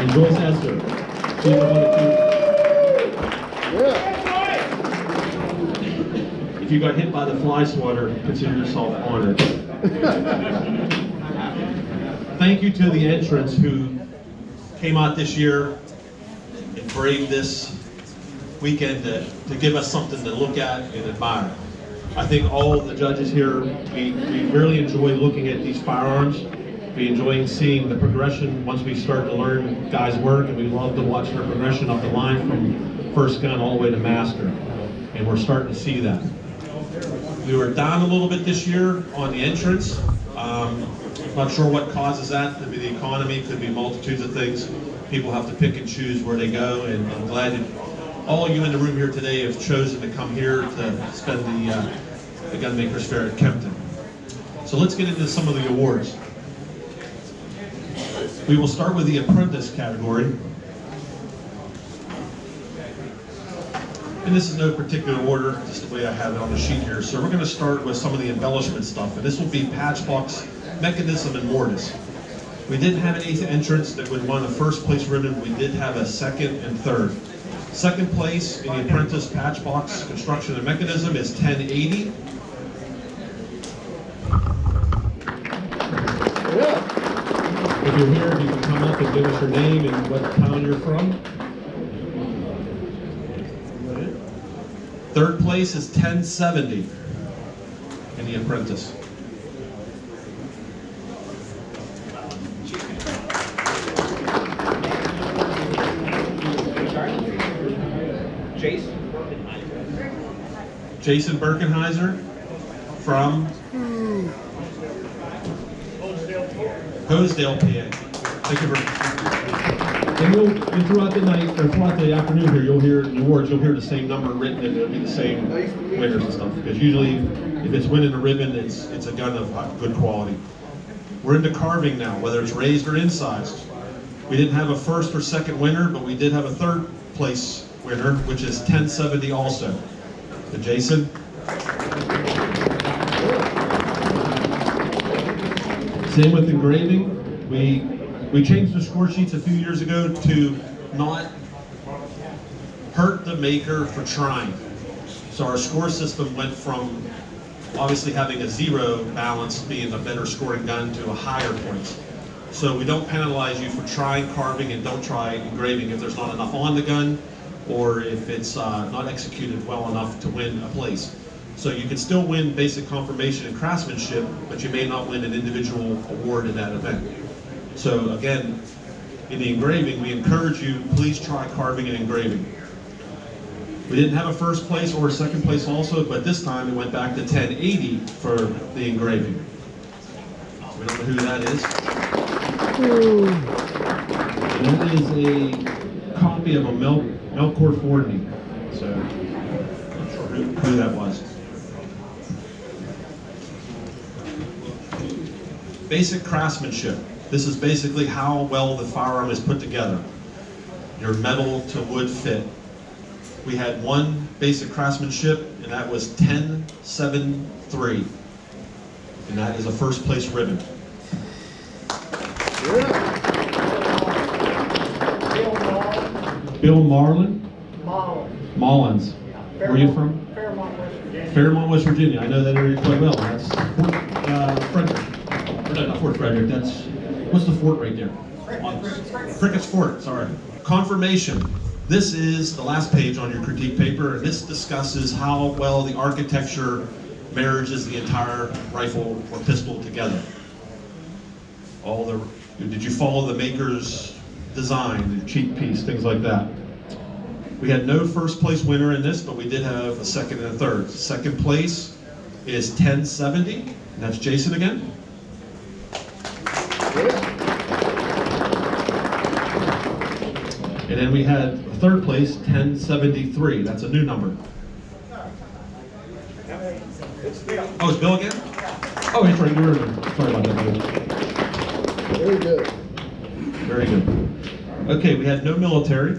and Joyce Esther. She's the one that Yeah. If you got hit by the fly swatter, consider yourself honored. Thank you to the entrants who came out this year and braved this weekend to, to give us something to look at and admire. I think all of the judges here, we, we really enjoy looking at these firearms. We enjoy seeing the progression once we start to learn guys' work, and we love to watch their progression up the line from first gun all the way to master. And we're starting to see that. We were down a little bit this year on the entrance. Um, not sure what causes that. Could be the economy, could be multitudes of things. People have to pick and choose where they go, and I'm glad that all you in the room here today have chosen to come here to spend the, uh, the Gunmakers Fair at Kempton. So let's get into some of the awards. We will start with the apprentice category. And this is no particular order, just the way I have it on the sheet here. So we're going to start with some of the embellishment stuff, and this will be patch box, mechanism, and mortise. We didn't have an eighth entrance that would won a first place ribbon. We did have a second and third. Second place in the apprentice patch box construction and mechanism is 1080. Come up and give us your name and what town you're from. Third place is 1070 in the apprentice. Jason? Jason Birkenheiser from hmm. Hosedale, PA. Thank you very And you'll, and throughout the night, or throughout the afternoon here, you'll hear the awards, you'll hear the same number written and it'll be the same winners and stuff. Because usually, if it's winning a ribbon, it's, it's a gun of uh, good quality. We're into carving now, whether it's raised or incised. We didn't have a first or second winner, but we did have a third place winner, which is 1070 also. To Jason. Same with engraving. We we changed the score sheets a few years ago to not hurt the maker for trying. So our score system went from obviously having a zero balance being a better scoring gun to a higher points. So we don't penalize you for trying carving and don't try engraving if there's not enough on the gun or if it's uh, not executed well enough to win a place. So you can still win basic conformation and craftsmanship, but you may not win an individual award in that event. So again, in the engraving, we encourage you, please try carving and engraving. We didn't have a first place or a second place also, but this time it went back to 1080 for the engraving. We don't know who that is. That is a copy of a Mel Melchior Fordney. So, who that was. Basic craftsmanship. This is basically how well the firearm is put together. Your metal to wood fit. We had one basic craftsmanship, and that was 1073. And that is a first place ribbon. Yeah. Bill Mall. Bill Marlin, Mall. Mullins. Where are you from? Fairmont, West Virginia. Fairmont, West Virginia. I know that area quite well. That's Fort uh, Frederick. Or no, not Fort Frederick. That's what's the fort right there? Prickett's Fort. Sorry. Conformation. This is the last page on your critique paper, and this discusses how well the architecture marriages the entire rifle or pistol together. All the did you follow the maker's design, the cheek piece, things like that. We had no first place winner in this, but we did have a second and a third. Second place is 1070, and that's Jason again. And then we had third place, 1073. That's a new number. Oh, it's Bill again? Oh, he's right. You were sorry about that. Bill. Very good. Very good. Okay, we had no military.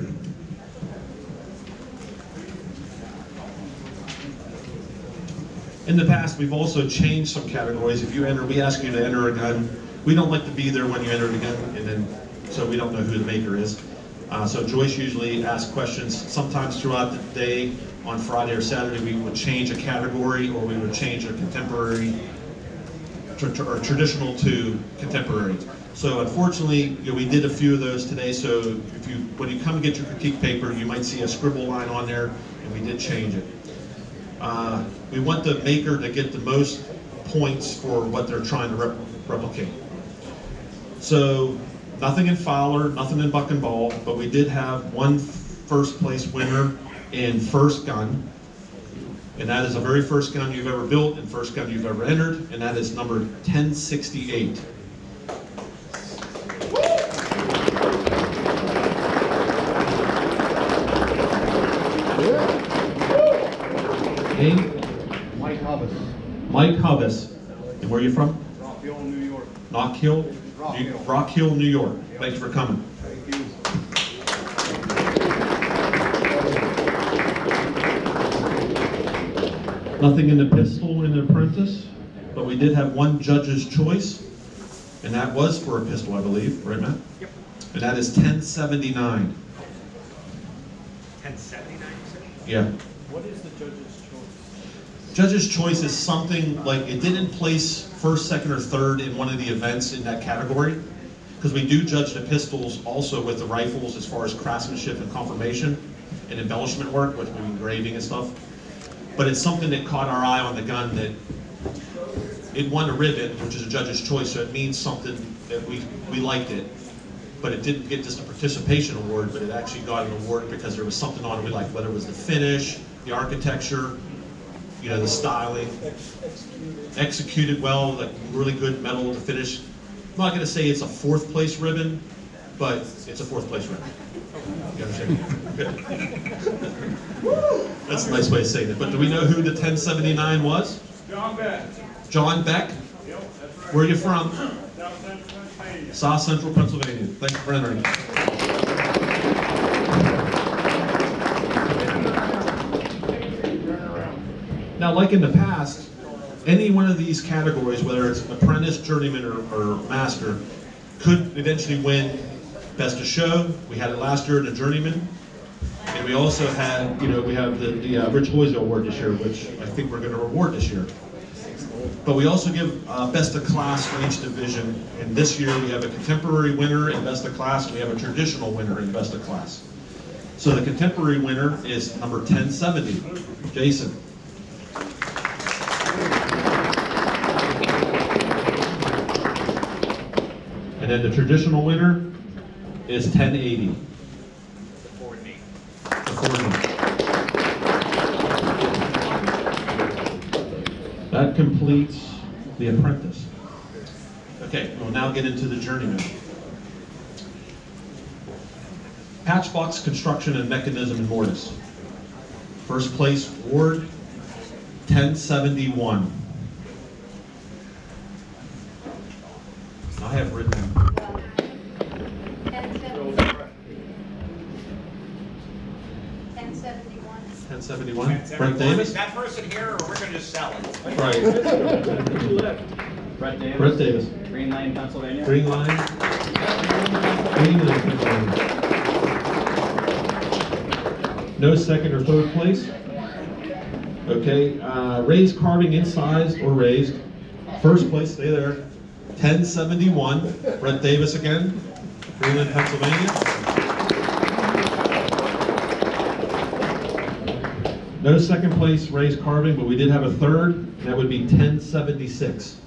In the past, we've also changed some categories. If you enter, we ask you to enter a gun. We don't like to be there when you enter the gun and then so we don't know who the maker is. Uh, so Joyce usually asks questions. Sometimes throughout the day, on Friday or Saturday, we would change a category or we would change a contemporary or traditional to contemporary. So unfortunately, you know, we did a few of those today. So if you, when you come get your critique paper, you might see a scribble line on there, and we did change it. Uh, we want the maker to get the most points for what they're trying to rep- replicate. So nothing in Fowler, nothing in Buck and Ball, but we did have one first place winner in first gun. And that is the very first gun you've ever built and first gun you've ever entered, and that is number 1068. Name? Mike Hubbard. Mike Hubis. And where are you from? Rockville, New York. Knock Hill? Rock Hill. Rock Hill, New York. Thanks for coming. Thank you. Nothing in the pistol in the apprentice, but we did have one judge's choice, and that was for a pistol, I believe, right, Matt? Yep. And that is 1079. Ten seventy-nine, Yeah. What is the judge's choice? Judge's choice is something like it didn't place first, second, or third in one of the events in that category. Because we do judge the pistols also with the rifles as far as craftsmanship and conformation and embellishment work, maybe engraving and stuff. But it's something that caught our eye on the gun that it won a ribbon, which is a judge's choice, so it means something that we, we liked it. But it didn't get just a participation award, but it actually got an award because there was something on it we liked, whether it was the finish, the architecture, you know, the styling. Executed well, like really good metal to finish. I'm not gonna say it's a fourth place ribbon, but it's a fourth place ribbon. You understand? That's a nice way of saying it. But do we know who the 1079 was? John Beck. John Beck? Yep, that's right. Where are you from? South Central Pennsylvania. South Central Pennsylvania. Thank you for entering. Now, like in the past, any one of these categories, whether it's apprentice, journeyman, or, or master, could eventually win best of show. We had it last year in the journeyman. And we also had, you know, we have the, the uh, Rich Loisel Award this year, which I think we're going to reward this year. But we also give uh, best of class for each division. And this year we have a contemporary winner in best of class, and we have a traditional winner in best of class. So the contemporary winner is number 1070, Jason. Then the traditional winner is 1080. Ford me. the Ford. That completes the apprentice. Okay, we'll now get into the journeyman. Patchbox Construction and Mechanism and Mortise. First place, Ward 1071. I have written 71, Brent. Davis? That person here, or we're gonna just sell it. Right, Brett Davis. Brent Davis, Green Lane, Pennsylvania. Green Lane. Green Lane, Pennsylvania. No second or third place? Okay, uh, raised carving incised or raised. First place, stay there. 1071, Brent Davis again, Greenland, Pennsylvania. No second place raised carving, but we did have a third, and that would be 1076.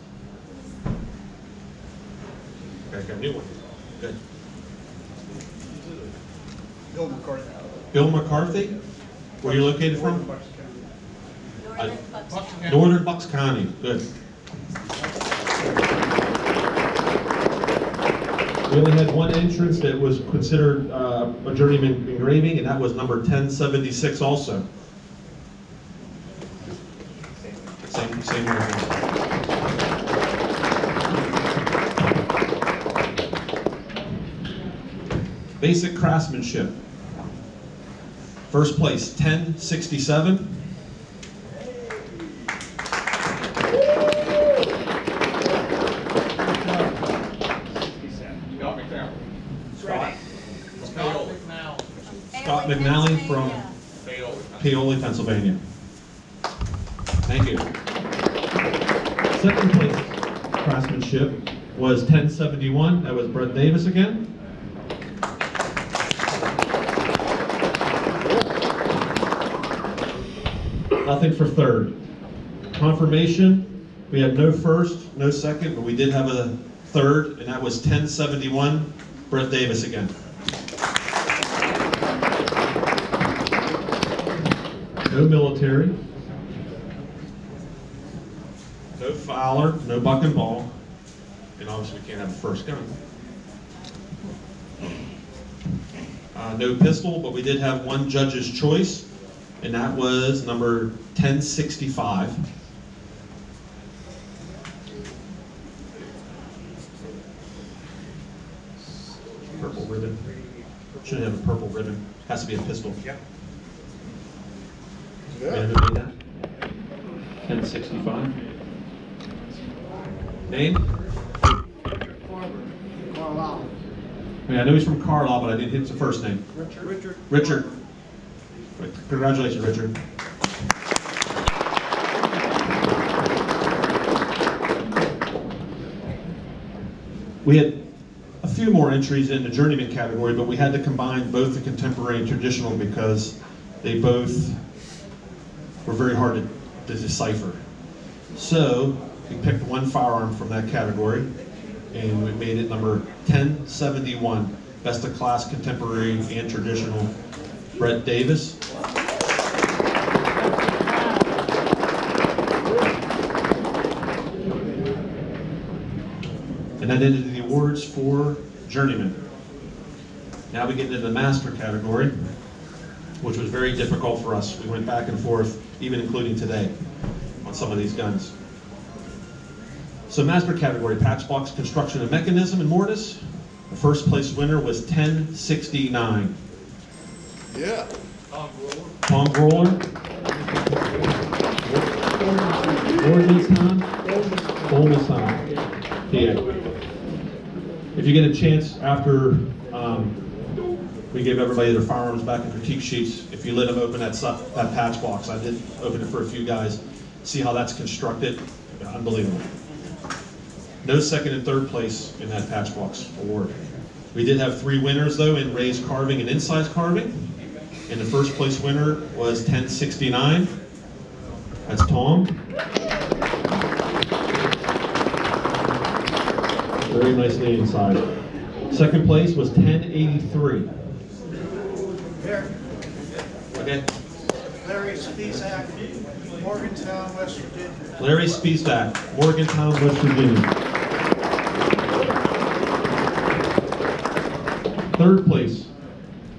Okay, got a new one. Good. Bill McCarthy. Bill McCarthy, where are you located from? Northern Bucks. Northern Bucks County, good. We only had one entrance that was considered uh, a journeyman engraving, and that was number 1076 also. Basic craftsmanship. First place, 1067. Scott McNally from Paoli, Pennsylvania. 1071. That was Brett Davis again. Nothing for third. Conformation, we had no first, no second, but we did have a third, and that was 1071, Brett Davis again. No military. No Fowler, no buck and ball, and obviously we can't have a first gun. Uh, no pistol, but we did have one judge's choice, and that was number 1065. Purple ribbon. Should have a purple ribbon. Has to be a pistol. Yep. May I know that? 1065. Name? Carlisle. I mean, I know he's from Carlisle, but I didn't hit the first name. Richard. Richard. Richard. Congratulations, Richard. We had a few more entries in the journeyman category, but we had to combine both the contemporary and traditional because they both were very hard to, to decipher. So we picked one firearm from that category and we made it number 1071, best of class contemporary and traditional. Brett Davis. And that ended the awards for journeyman. Now we get into the master category, which was very difficult for us. We went back and forth, even including today, on some of these guns. So master category, patch box, construction and mechanism and mortise. The first place winner was 1069. Yeah. Tom Groller. Morgantown. Olmeston. Yeah. If you get a chance after um, we gave everybody their firearms back and critique sheets, if you let them open that, that patch box, I did open it for a few guys, see how that's constructed, unbelievable. No second and third place in that patch box award. We did have three winners though in raised carving and incised carving. And the first place winner was 1069. That's Tom. Very nice name inside. Second place was 1083. Here, Okay. Larry Spezak, Morgantown, West Virginia. Larry Spiesdak, Morgantown, West Virginia. Third place,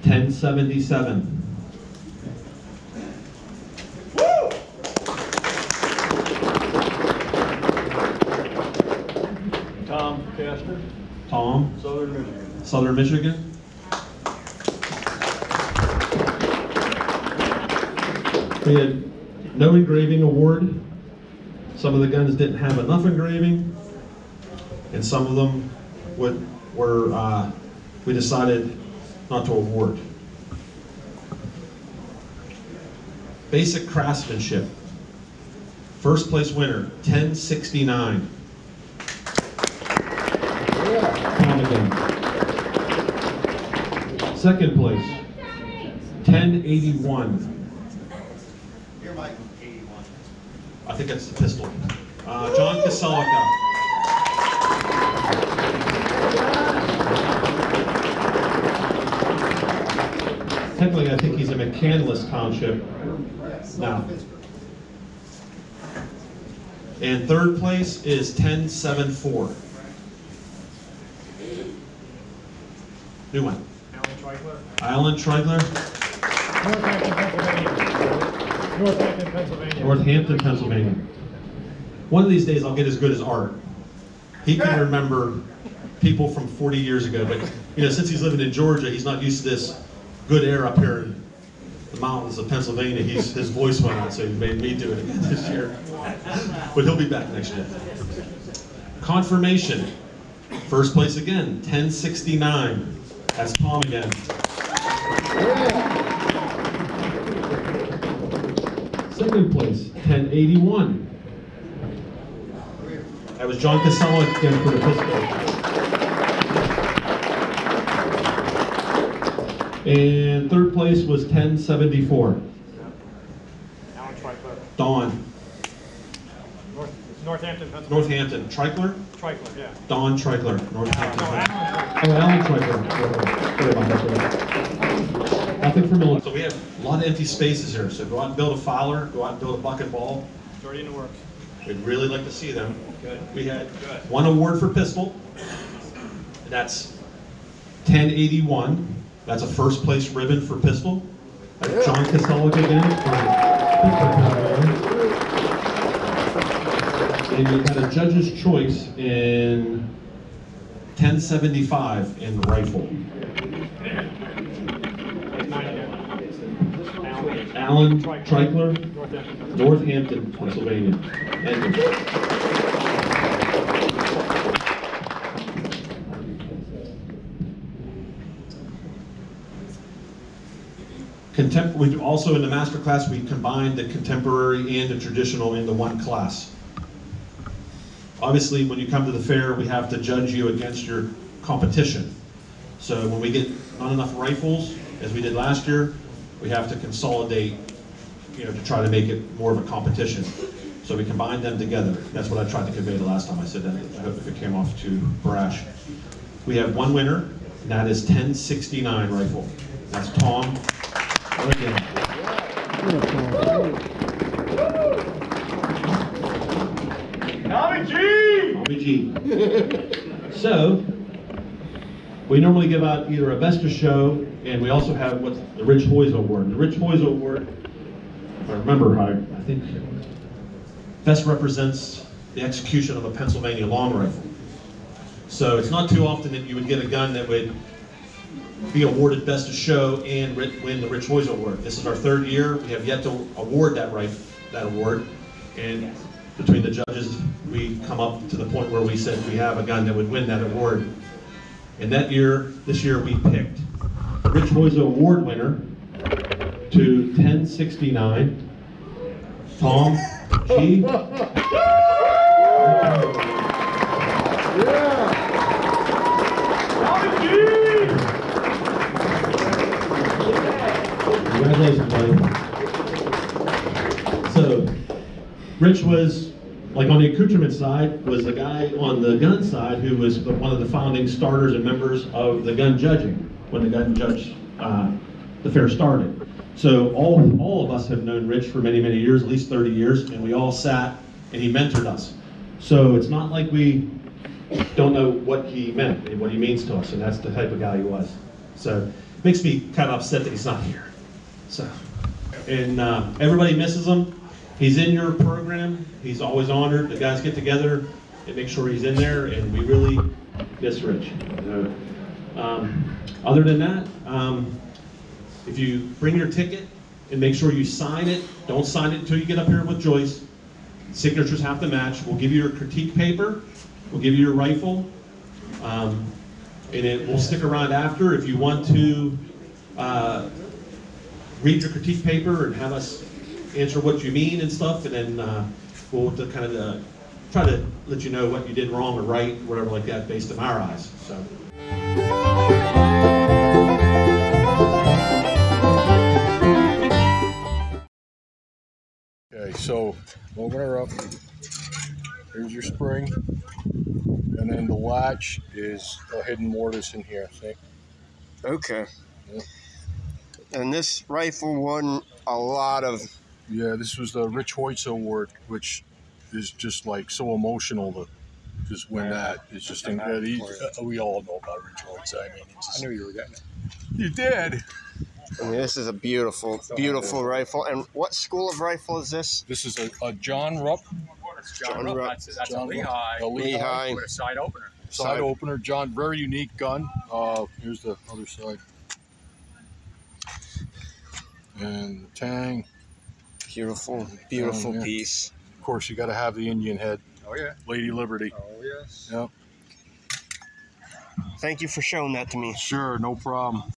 1077. Tom Castor, Tom, Southern Michigan. Southern Michigan. We had no engraving award. Some of the guns didn't have enough engraving, and some of them would, were, uh, we decided not to award. Basic craftsmanship. First place winner, 1069. Hannigan. Second place, 1081. Here, Mike. 81. I think that's the pistol. Uh, John Caselica. Technically, I think he's a McCandless Township now. And third place is 1074. New one. Alan Trifler. Alan Trigler, Northampton, Pennsylvania. Northampton, Pennsylvania. Northampton, Pennsylvania. One of these days, I'll get as good as Art. He can remember people from 40 years ago, but you know, since he's living in Georgia, he's not used to this good air up here in the mountains of Pennsylvania. He's, his voice went out, so he made me do it again this year. But he'll be back next year. Conformation. First place again, 1069. That's Tom again. Second place, 1081. That was John Casella again for the pistol. And third place was 1074. Alan Treichler. Dawn, North, Northampton, Pennsylvania. Northampton, Treichler? Treichler, yeah. Don Treichler, Northampton. No, Alan Treichler. Oh, Alan about that. Nothing for Miller. So we have a lot of empty spaces here, so go out and build a Fowler, go out and build a bucket ball. It's already in the works. We'd really like to see them. Good. We had Good. one award for pistol, and that's 1081. That's a first place ribbon for pistol. That's John Casella again. for. And you had a judge's choice in 1075 in rifle. Alan. Treichler, Northampton, Pennsylvania. Northampton, Pennsylvania. And Contem- we also in the master class, we combined the contemporary and the traditional into one class. Obviously, when you come to the fair, we have to judge you against your competition. So when we get not enough rifles, as we did last year, we have to consolidate, you know, to try to make it more of a competition. So we combined them together. That's what I tried to convey the last time I said that. I hope if it came off too brash. We have one winner, and that is 1069 rifle. That's Tom. Tommy G! G. So, we normally give out either a best of show, and we also have what's the Rich Hoyes Award. The Rich Hoyes Award, I remember, I, I think, best represents the execution of a Pennsylvania long rifle. So it's not too often that you would get a gun that would be awarded best of show and win the Rich Hoyes Award. This is our third year. We have yet to award that right, that award. And between the judges, we come up to the point where we said we have a gun that would win that award. And that year, this year, we picked the Rich Hoyes Award winner to 1069, Tom G. Tommy Congratulations, buddy. So, Rich was, like on the accoutrement side, was the guy on the gun side who was one of the founding starters and members of the gun judging when the gun judge, uh, the fair started. So all, all of us have known Rich for many, many years, at least 30 years, and we all sat and he mentored us. So it's not like we don't know what he meant and what he means to us, and that's the type of guy he was. So it makes me kind of upset that he's not here. So, and uh, everybody misses him. He's in your program. He's always honored. The guys get together and make sure he's in there, and we really miss Rich. So, um, other than that, um, if you bring your ticket and make sure you sign it, don't sign it until you get up here with Joyce. Signatures have to match. We'll give you your critique paper. We'll give you your rifle. Um, and it will stick around after if you want to uh, read your critique paper and have us answer what you mean and stuff, and then uh, we'll to kind of uh, try to let you know what you did wrong or right, or whatever like that, based on our eyes. So. Okay, so open her up. Here's your spring. And then the latch is a hidden mortise in here, see? Okay. Yeah. And this rifle won a lot of. Yeah, this was the Rich Hoytz Award, which is just like so emotional to just win that. It's just in, yeah, uh, we all know about Rich Hoytz. I mean, it's just, I knew you were getting it. you did. I mean, this is a beautiful, beautiful rifle. And what school of rifle is this? This is a, a John Rupp That's John John Rupp. Rupp. That's, that's John a Lehigh A Lehigh. with a side opener. side Side. opener. John, very unique gun. Uh, here's the other side. And the tang. Beautiful, beautiful yeah. piece. Of course, you got to have the Indian head, Oh yeah. Lady Liberty. Oh yes. Yep. Thank you for showing that to me. Sure, no problem.